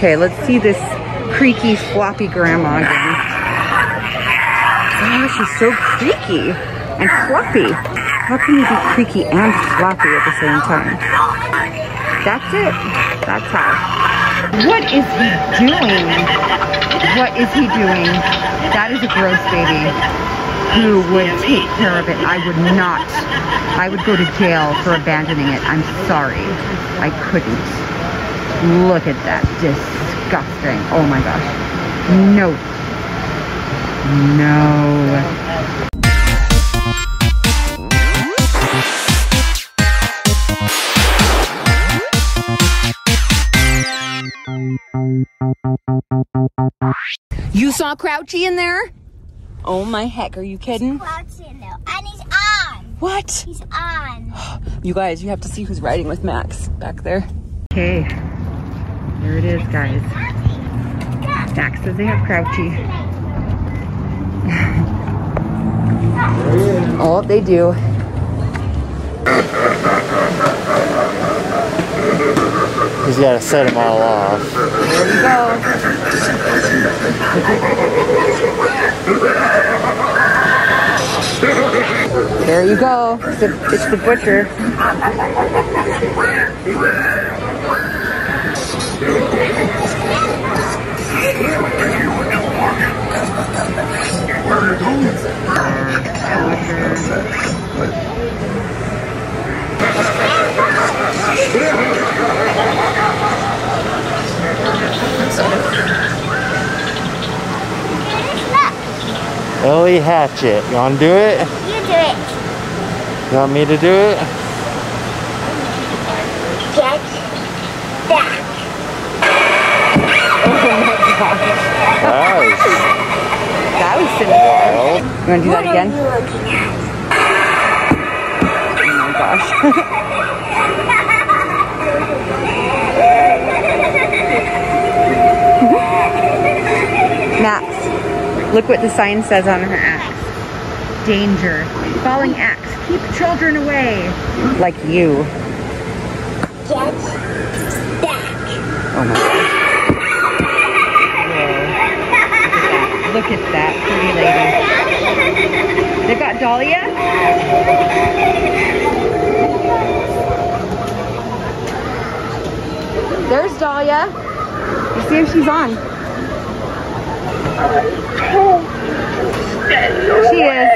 Okay, let's see this creaky, floppy grandma again. Oh, she's so creaky and floppy. How can you be creaky and floppy at the same time? That's it. That's how. What is he doing? What is he doing? That is a gross baby. Who would take care of it? I would not. I would go to jail for abandoning it. I'm sorry. I couldn't. Look at that. Disgusting. Oh my gosh. No. No. You saw Crouchy in there? Oh my heck, are you kidding? Clouds in there. And he's on. What? He's on. You guys, you have to see who's riding with Max back there. Okay, there it is, guys. Max says they have Crouchy. oh, they do. He's got to set them all off. There you go. There you go. It's the, it's the butcher. Ellie Hatchet. You want to do it? You do it. You want me to do it? Get back. That was That was simple. wild. You want to do that again? Are you at? Oh my gosh. Max, look what the sign says on her axe. Danger. Falling axe. Keep children away. Like you. Get back. Oh my gosh. Look at that pretty lady. They Dahlia? There's Dahlia. Let's see if she's on. She is.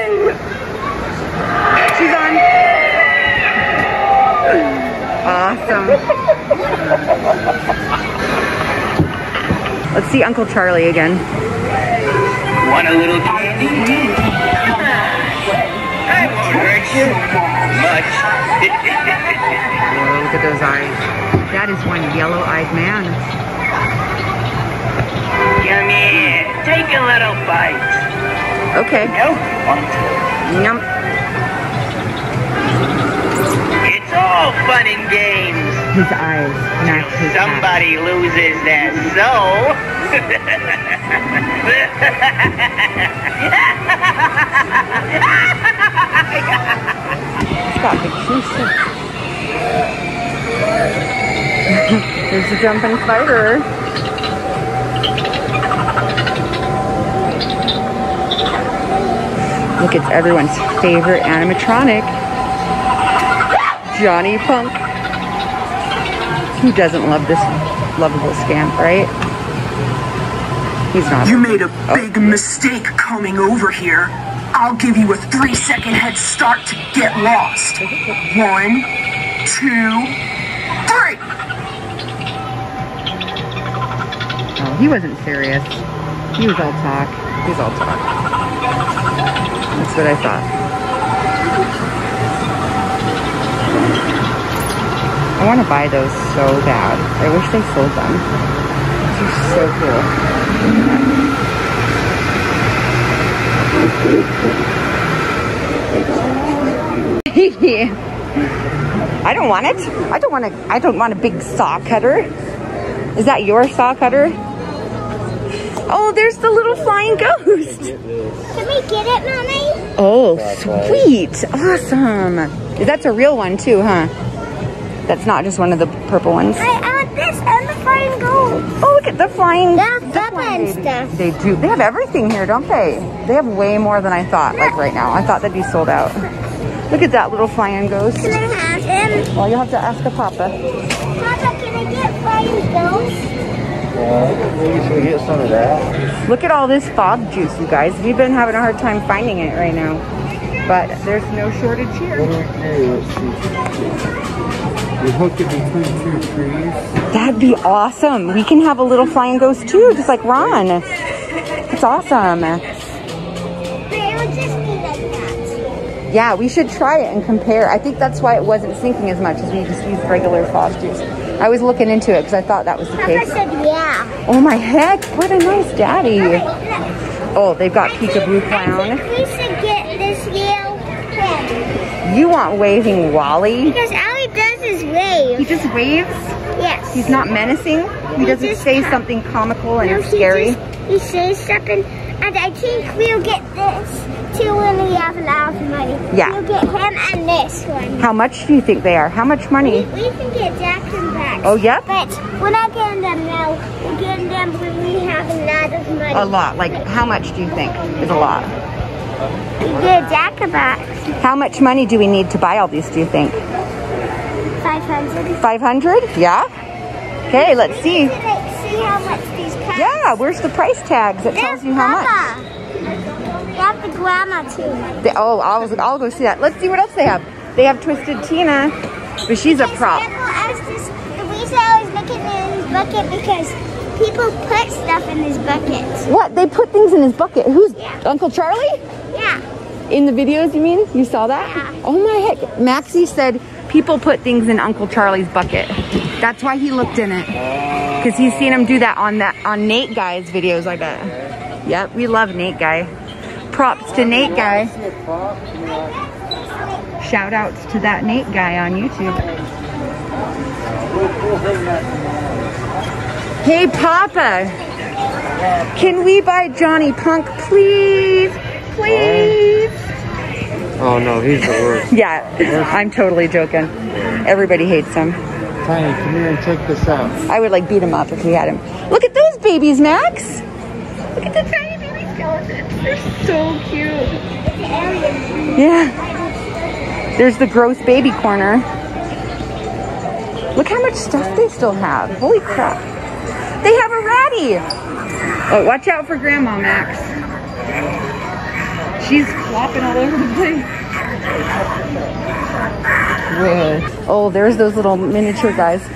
She's on. Awesome. Let's see Uncle Charlie again. Want a little candy? I won't hurt you much. Look at those eyes. That is one yellow-eyed man. Come here, take a little bite. Okay. No? Yum. It's all fun and games. His eyes match his hat. Somebody loses their soul. He's got the juice. There's a jumping spider. Look, it's everyone's favorite animatronic. Johnny Punk. Who doesn't love this lovable scamp, right? He's not. You made a oh. big mistake coming over here. I'll give you a three second head start to get lost. One, two, three. Oh, he wasn't serious. He was all talk. He's all talk. That's what I thought. I want to buy those so bad. I wish they sold them. These are so cool. I don't want it. I don't want to. I don't want a big saw cutter. Is that your saw cutter? Oh, there's the little flying ghost. Can we get it, Mommy? Oh, sweet. Awesome. That's a real one too, huh? That's not just one of the purple ones. I want this and the flying gold. Oh, look at the flying. They have the Peppa flying and stuff. They do. They have everything here, don't they? They have way more than I thought. Like right now, I thought they'd be sold out. Look at that little flying ghost. Can I have him? Well, you'll have to ask a papa. Papa, can I get flying ghost? Maybe should we get some of that? Look at all this fog juice, you guys. We've been having a hard time finding it right now, but there's no shortage What here. Do we do? Let's see. We hook it between two trees. That'd be awesome. We can have a little flying ghost too, just like Ron. It's awesome. But it would just be like. Yeah, we should try it and compare. I think that's why it wasn't sinking as much as we just used regular fog juice. I was looking into it because I thought that was the Papa case. said yeah. Oh my heck, what a nice daddy. Oh, oh they've got peekaboo I clown. think we should get this yellow pen. You want waving Wally? Because all he does is wave. He just waves. Yes. He's not menacing. He He doesn't say something comical and No, he scary. just- he says something, and I think we'll get this too when we have a lot of money. Yeah. We'll get him and this one. How much do you think they are? How much money? we can get Jack and Max. Oh, yep. But we're not getting them now. We're getting them when we have a lot of money. A lot. Like, how much do you think is a lot? We get Jack and Max. How much money do we need to buy all these, do you think? 500. 500? Yeah? Okay, let's see. Like, see how much these cost. Yeah, where's the price tags that tells you how much? They have the grandma too. They, oh, I'll, I'll go see that. Let's see what else they have. They have Twisted Tina, but she's a prop. Grandma, I was just, the reason I was looking in his bucket because people put stuff in his bucket. What? They put things in his bucket. Who's Uncle Charlie? In the videos, you mean? You saw that? Yeah. Oh my heck. Maxie said people put things in Uncle Charlie's bucket. That's why he looked in it. Because he's seen him do that on that on Nate Guy's videos, I bet. Yep, we love Nate Guy. Props to Nate Guy. Shout outs to that Nate guy on YouTube. Hey Papa, can we buy Johnny Punk, please? Please? Oh no, he's the worst. Yeah, I'm totally joking. Everybody hates him. Tiny, come here and check this out. I would like beat him up if we had him. Look at those babies, Max. Look at the tiny baby skeletons. They're so cute. Yeah. There's the gross baby corner. Look how much stuff they still have. Holy crap. They have a ratty. Oh, watch out for Grandma, Max. She's flopping all over the place. Oh, there's those little miniature guys. Sam!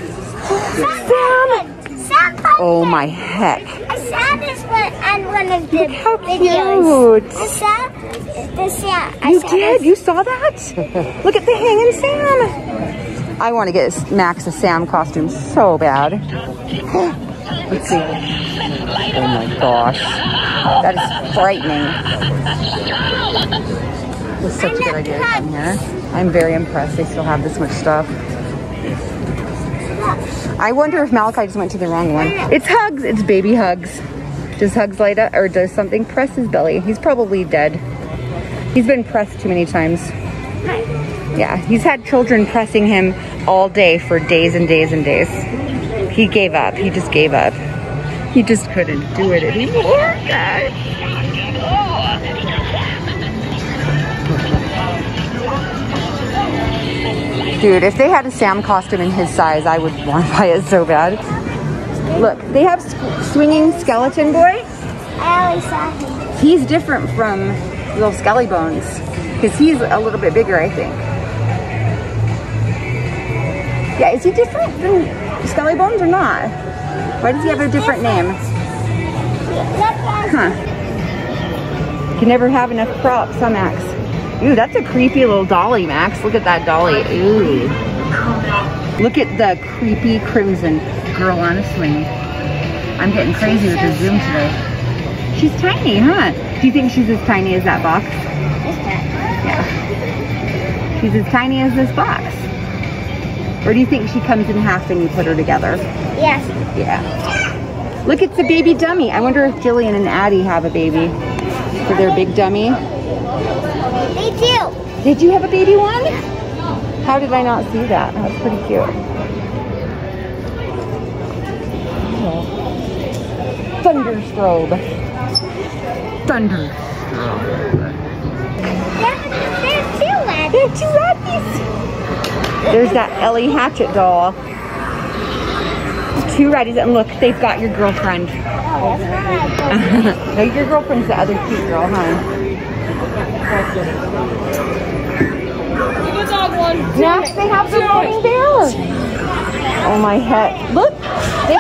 Sam Oh my heck. I saw this one on one of the how videos. cute. I saw the Sam. I You did? this- You saw that? Look at the hanging Sam. I want to get Max a Sam costume so bad. Let's see. Oh my gosh. That is frightening. That's such a good idea to come here. I'm very impressed they still have this much stuff. I wonder if Malachi just went to the wrong one. It's Hugs. It's baby Hugs. Does Hugs light up or does something press his belly? He's probably dead. He's been pressed too many times. Yeah, he's had children pressing him all day for days and days and days. He gave up. He just gave up. He just couldn't do it anymore, guys. Dude, if they had a Sam costume in his size, I would want to buy it so bad. Look, they have swinging skeleton boy. I always saw him. He's different from little Skelly Bones because he's a little bit bigger, I think. Yeah, is he different than Skelly Bones or not? Why does he have a different name? Huh. You can never have enough props, huh, Max? Ooh, that's a creepy little dolly, Max. Look at that dolly. Ooh. Look at the creepy crimson girl on a swing. I'm getting crazy with the zoom today. She's tiny, huh? Do you think she's as tiny as that box? Yeah. She's as tiny as this box. Or do you think she comes in half and you put her together? Yes. Yeah. Look, it's a baby dummy. I wonder if Jillian and Addie have a baby for their big dummy. They do. Did you have a baby one? How did I not see that? That's pretty cute. Thunderstrobe. Thunder. There's, there's two ones. There are two Raddies. There's that Ellie Hatchet doll. Two Raddies, and look, they've got your girlfriend. Oh, that's no, your girlfriend's the other cute girl, huh? The dog one. Next, they have the rolling bear. Oh my head! Look, they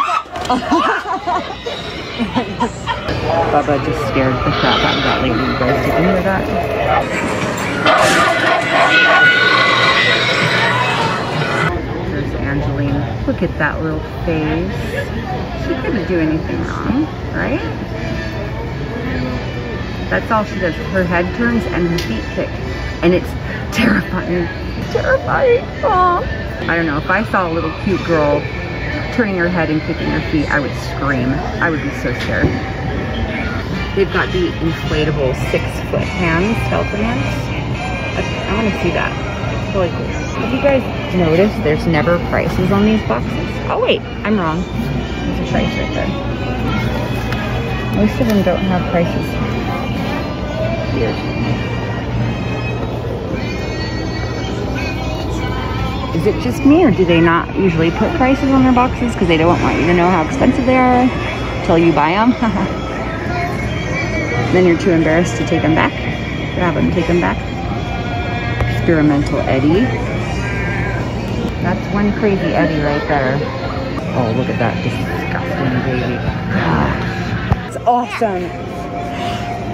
Bubba just scared the crap out of that lady. You guys did you hear that? Look at that little face. She couldn't do anything wrong, right? That's all she does. Her head turns and her feet kick. And it's terrifying. Terrifying. Aw. I don't know. If I saw a little cute girl turning her head and kicking her feet, I would scream. I would be so scared. They've got the inflatable six foot hands, skeleton hands. I, I want to see that. Really. Have you guys noticed there's never prices on these boxes? Oh wait, I'm wrong. There's a price right there. Most of them don't have prices. Weird. Is it just me or do they not usually put prices on their boxes because they don't want you to know how expensive they are until you buy them? then you're too embarrassed to take them back. Grab them, take them back. Experimental Eddie. That's one crazy Eddie right there. Oh, look at that disgusting baby. Gosh. It's awesome.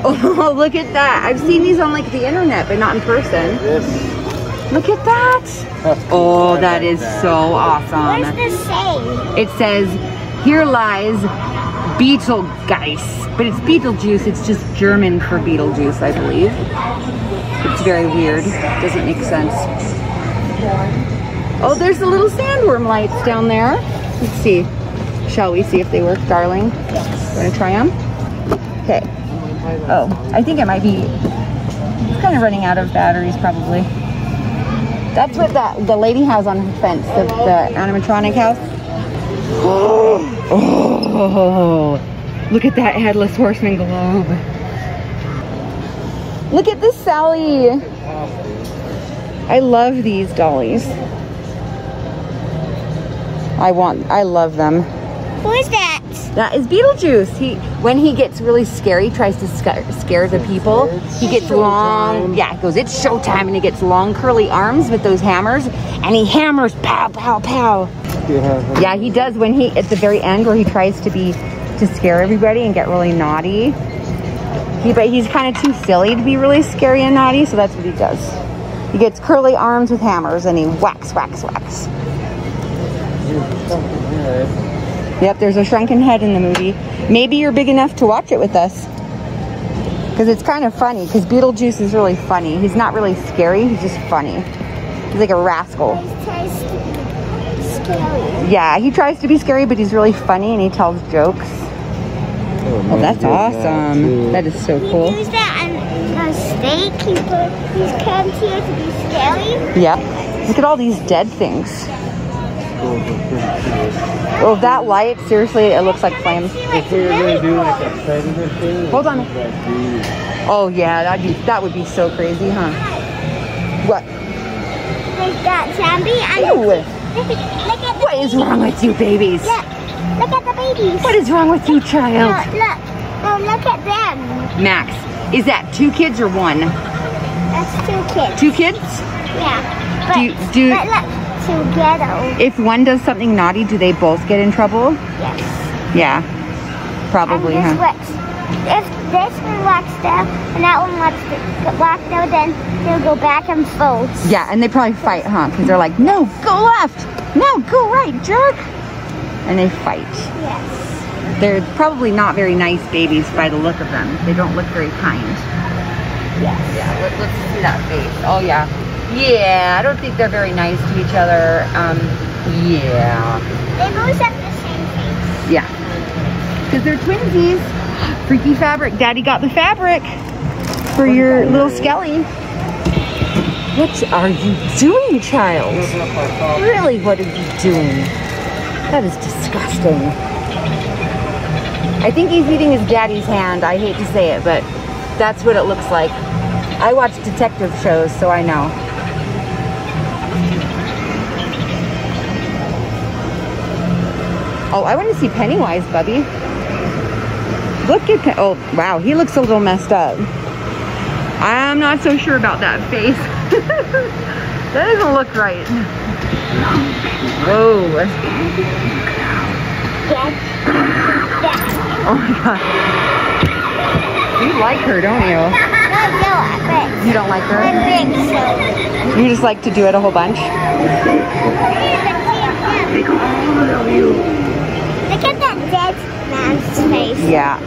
Oh, look at that. I've seen these on like the internet, but not in person. This, Look at that. that's cool. Oh, that is that like is so What awesome. does this say? It says, here lies Beetlegeist. But it's Beetlejuice, it's just German for Beetlejuice, I believe. Very weird. Doesn't make sense. Oh, there's the little sandworm lights down there. Let's see. Shall we see if they work, darling? Yes. Want to try them? Okay. Oh, I think it might be kind of running out of batteries, probably. That's what that the lady has on her fence, the, the animatronic house. Oh, look at that headless horseman globe. Look at this Sally. I love these dollies. I want, I love them. Who is that? That is Beetlejuice. He, when he gets really scary, tries to scare, scare the people. He gets long, yeah, he goes, it's showtime, and he gets long curly arms with those hammers, and he hammers, pow, pow, pow. Yeah. Yeah, he does when he, at the very end where he tries to be, to scare everybody and get really naughty. He, but he's kind of too silly to be really scary and naughty, so that's what he does. He gets curly arms with hammers and he whacks, whacks, whacks. Yep, there's a shrunken head in the movie. Maybe you're big enough to watch it with us. Because it's kind of funny, because Beetlejuice is really funny. He's not really scary, he's just funny. He's like a rascal. Scary. Yeah, he tries to be scary, but he's really funny and he tells jokes. Oh, oh, that's awesome. That is so He cool. used that on a steak. He put, he's come here to be scary. Yep. Look at all these dead things. Oh, that light, seriously, it looks like flames. If we were gonna do like a predator thing, Hold on. Oh yeah, that'd be that would be so crazy, huh? What? Like that zombie. And Ew. look at the What is wrong with you babies? Look, look at the babies. What is wrong with you, child? Look, look. Oh, look at them. Max, is that two kids or one? That's two kids. Two kids? Yeah. But, Do you- do- but look, together. If one does something naughty, do they both get in trouble? Yes. Yeah. Probably, and huh? works. If this one walks down and that one walks to, walk down, then they'll go back and forth. Yeah, and they probably fight, huh? Because they're like, no, go left. No, go right, jerk. And they fight. Yes. They're probably not very nice babies by the look of them. They don't look very kind. Yes. Yeah, let, let's see that face. Oh, yeah. Yeah, I don't think they're very nice to each other. Um, yeah. They both have the same face. Yeah. Because they're twinsies. Freaky fabric. Daddy got the fabric for your little skelly. What are you doing, child? Really, what are you doing? That is disgusting. I think he's eating his daddy's hand. I hate to say it, but that's what it looks like. I watch detective shows, so I know. Oh, I want to see Pennywise, Bubby. Look at Pen- oh wow, he looks a little messed up. I'm not so sure about that face. that doesn't look right. Whoa. Oh my god. You like her, don't you? No, no, You don't like her? I'm big, so. You just like to do it a whole bunch? Look at that dead man's face. Yeah.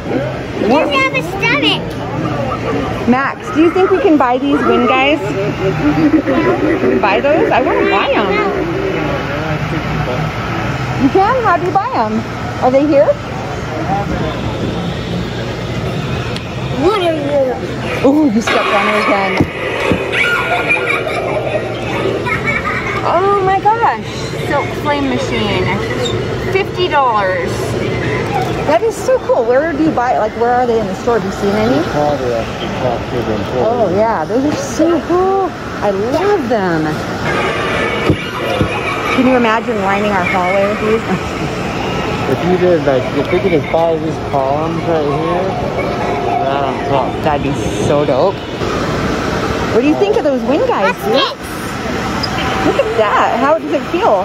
He doesn't have a stomach. Max, do you think we can buy these wind guys? Buy those? I want to buy them. You can? How do you buy them? Are they here? What are you? Oh, you stepped on her again. Oh my gosh. Silk flame machine. $50. That is so cool. Where do you buy it? Like, where are they in the store? Have you seen any? Probably actually cost you than Oh yeah, those are so cool. I love them. Can you imagine lining our hallway with these? If you did like, if we could just buy these columns right here, that on top. That'd be so dope. What do you think of those wind guys? That's it. Look at that. How does it feel?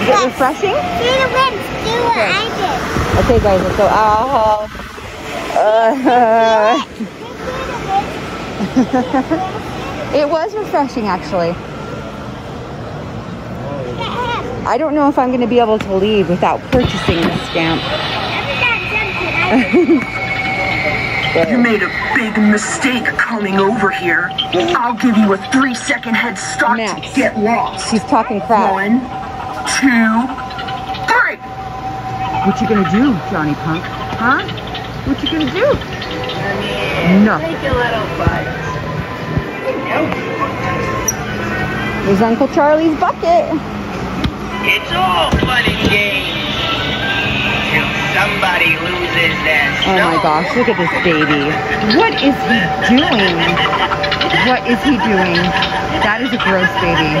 Is it refreshing? Do the winds. Do what I did. Okay, guys, let's go. Oh. Uh, it was refreshing, actually. I don't know if I'm going to be able to leave without purchasing this stamp. You made a big mistake coming over here. I'll give you a three second head start Max. to get lost. She's talking crap. One, two, three. What you gonna do, Johnny Punk? Huh? What you gonna do? No. Take a little bite. There's Uncle Charlie's bucket. It's all fun and games. Till somebody loses their Oh my gosh, look at this baby. What is he doing? What is he doing? That is a gross baby.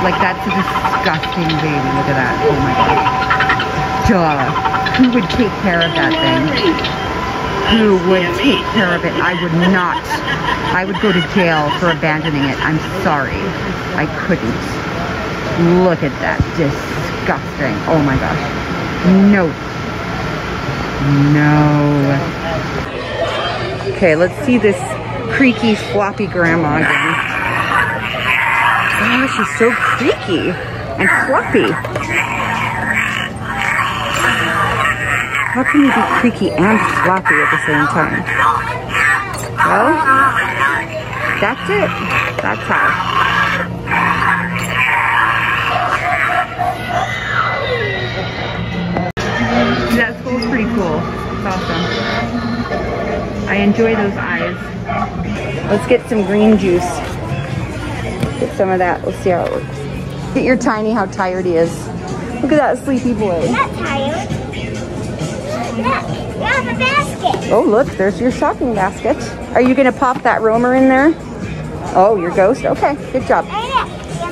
Like, that's a disgusting baby. Look at that. Oh my gosh. Duh. Who would take care of that thing? Who would take care of it? I would not. I would go to jail for abandoning it. I'm sorry. I couldn't. Look at that. Disgusting. Oh my gosh. No. No. Okay, let's see this creaky, floppy grandma again. Oh, she's so creaky and floppy. How can you be creaky and floppy at the same time? Well, that's it. That's how. Awesome. I enjoy those eyes. Let's get some green juice. Get some of that. Let's see how it works. Get your tiny how tired he is. Look at that sleepy boy. Not tired. Look, you have a basket. Oh, look, there's your shopping basket. Are you going to pop that roamer in there? Oh, your ghost? Okay, good job. Right there.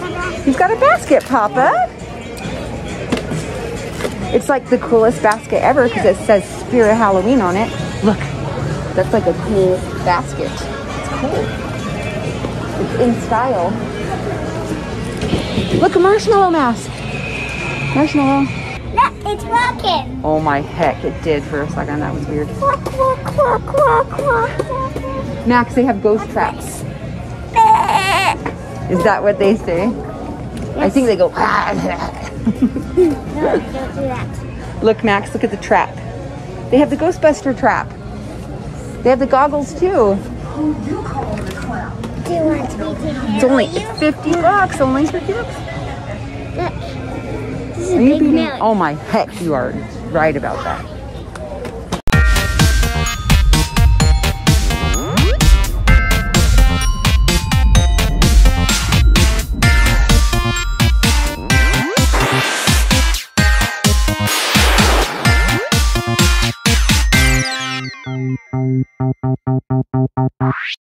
You have. You've got a basket, Papa. It's like the coolest basket ever because it says Spirit Halloween on it. Look, that's like a cool basket. It's cool. It's in style. Look, a marshmallow mask. Marshmallow. Look, it's walking. Oh my heck, it did for a second. That was weird. Quack, quack, quack, quack, quack, quack. Max, they have ghost traps. Is that what they say? I think they go. No, don't do that. Look, Max, look at the trap. They have the Ghostbuster trap. They have the goggles too. Do you want to be taken It's only it's 50 bucks. Only 50 bucks. Look. This is Are you big beating? Oh my heck, you are right about that.